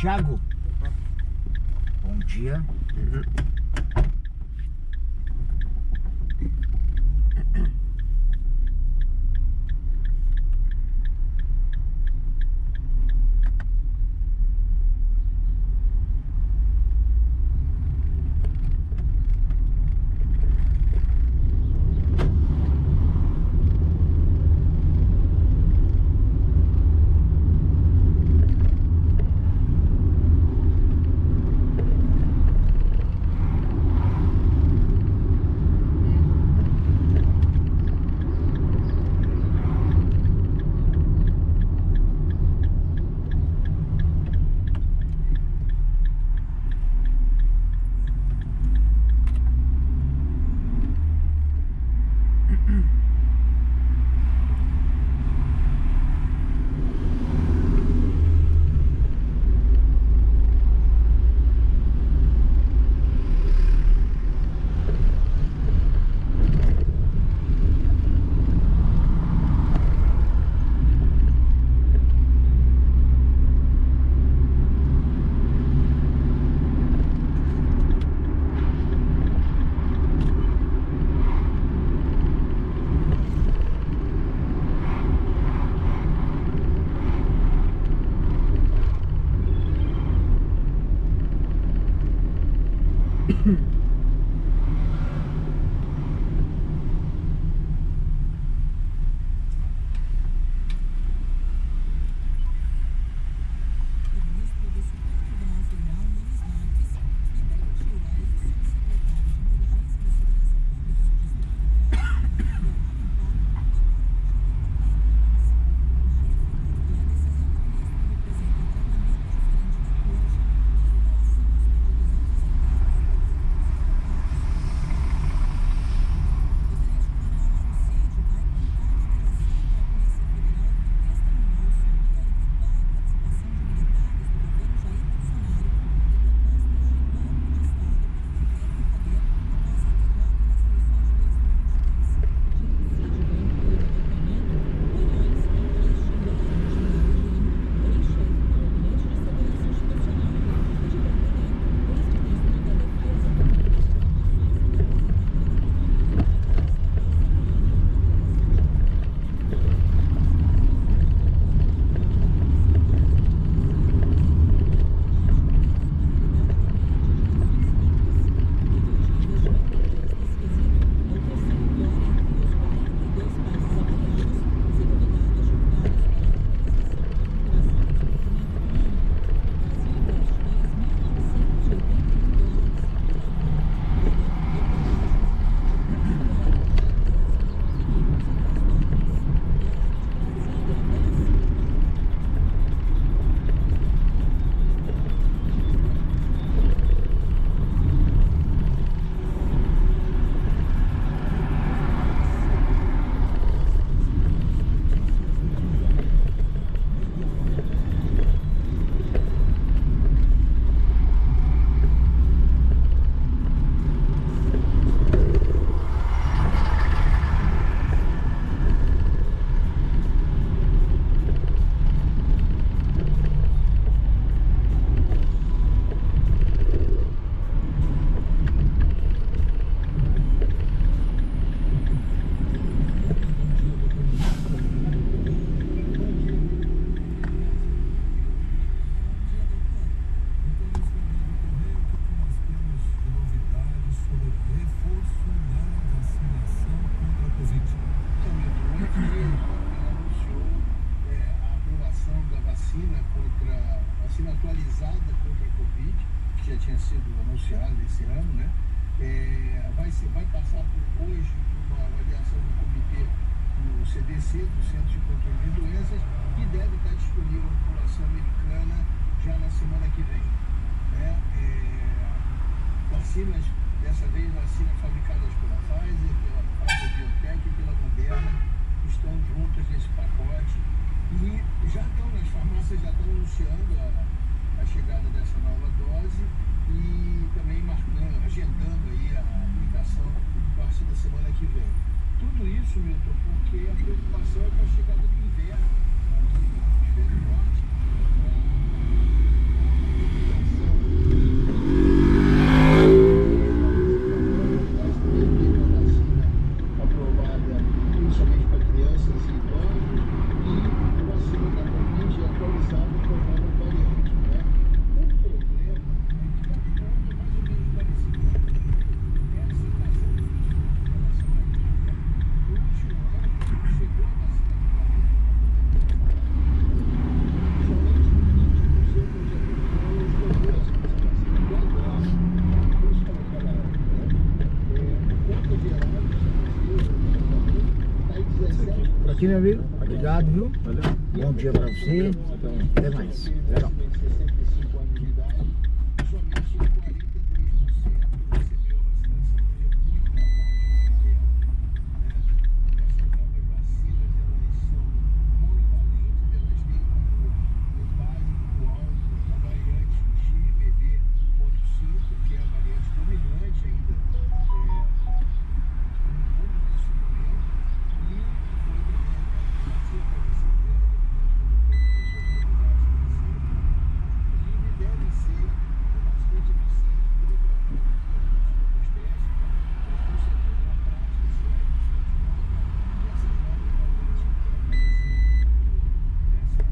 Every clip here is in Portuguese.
Tiago. Bom dia. Mm-hmm. sido anunciado esse ano, né? É, vai, ser, vai passar por hoje uma avaliação do comitê do CDC, do Centro de Controle de Doenças, que deve estar disponível à população americana já na semana que vem. Né? É, vacinas, dessa vez vacinas fabricadas pela Pfizer, pela Pfizer Biotech e pela Moderna, estão juntas nesse pacote e já estão, as farmácias já estão anunciando a, a chegada dessa nova dose e também marcando, né, agendando aí a aplicação a partir da semana que vem. Tudo isso, Milton, porque a preocupação é com a chegada do inverno aqui no hemisfério norte. Aqui, meu amigo. Obrigado, viu? Valeu. Bom dia pra você. Até mais. que é a variante dominante ainda é, no mundo nesse momento, e foi também a vacina para você ver, inclusive deve ser bastante eficiente pelo tratamento dos testes, mas com certeza na prática, se é eficiente ou não, essas novas variantes que estão aparecendo nessa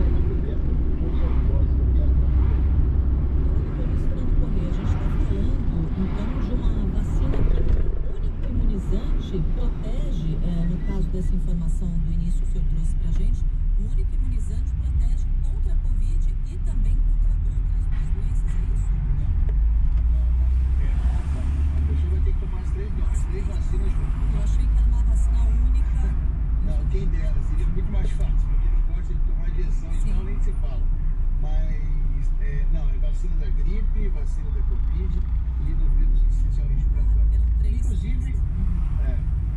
Fernando Corrêa, a gente está falando então de uma vacina que o único imunizante protege, eh, dessa informação do início que o senhor trouxe para a gente, o único imunizante protege contra a Covid e também contra outras doenças, é isso? A pessoa vai ter que tomar as três três vacinas juntas. Eu achei que era uma vacina única. Não, quem dera, seria muito mais fácil, porque eles gostam de tomar injeção, Sim. então nem se fala. Mas, é, não, é vacina da gripe, vacina da Covid e do vírus essencialmente. Eram três. Inclusive,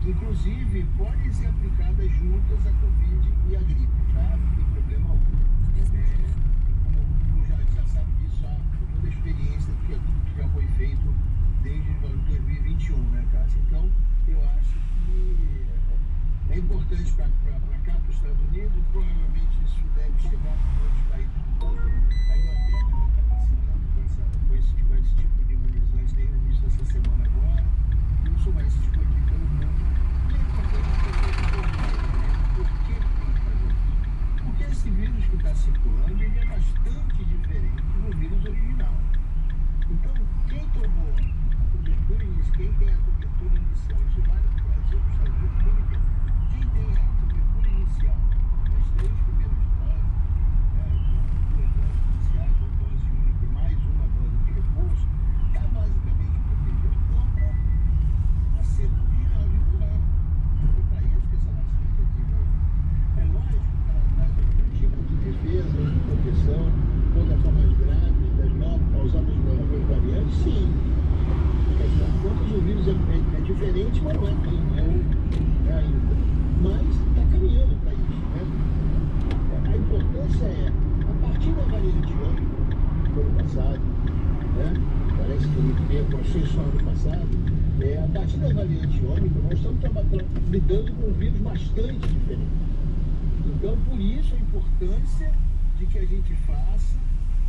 inclusive, podem ser aplicadas juntas a Covid e a gripe, tá? Não tem problema algum. Mesma É, como, como já, já sabe disso, com toda a experiência que, que já foi feito desde 2021, né, Cássio? Então, eu acho que é importante para cá, para os Estados Unidos, provavelmente isso deve chegar para outros países do mundo. A Inglaterra já está vacinando com, essa, com, esse, com esse tipo de imunizante desde o início dessa semana agora. E isso vai se expandir pelo mundo. E é importante entender né? por que tem que fazer isso. Porque esse vírus que está circulando, ele é bastante diferente do vírus original. Então, quem tomou a cobertura inicial, quem tem a cobertura inicial, isso vale para o Brasil, para os Estados Unidos, para o mundo inteiro. Quem tem a cobertura inicial das três primeiras doses, né, duas doses iniciais, ou dose única e mais uma dose de reforço, está basicamente protegido contra a cepa original de Wuhan. Foi para isso que essa vacina foi desenvolvida. É lógico que ela traz algum tipo de defesa, de proteção contra formas graves das novas, causadas por novas variantes, sim. Porque afinal de contas o vírus é, é- é diferente, mas Mas está caminhando para isso. Né? A importância é, a partir da variante ômicron, do ano passado, né? parece que muito tempo, achei só ano passado, é, a partir da variante ômicron, nós estamos lidando com um vírus bastante diferente. Então, por isso a importância de que a gente faça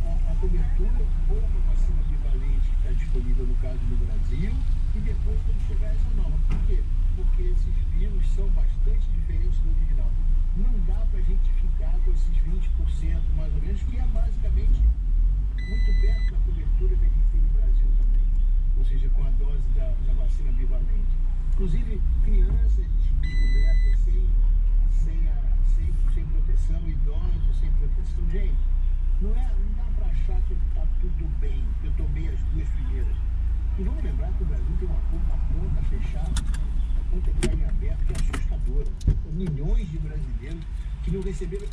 a, a cobertura ou uma vacina bivalente que está disponível no caso do Brasil e depois quando chegar essa nova. Por quê? Porque esses vírus são bastante diferentes do original. Não dá para a gente ficar com esses 20% mais ou menos, que é basicamente muito perto da cobertura que a gente tem no Brasil também. Ou seja, com a dose da, da vacina bivalente. Inclusive, crianças descobertas sem, sem, a, sem, sem proteção, idosos sem proteção. Gente, não, é, não dá para achar que está tudo bem, eu tomei as duas primeiras. E vamos lembrar que o Brasil tem uma conta, uma conta fechada, uma conta de em aberto que é assustadora. Milhões de brasileiros que não receberam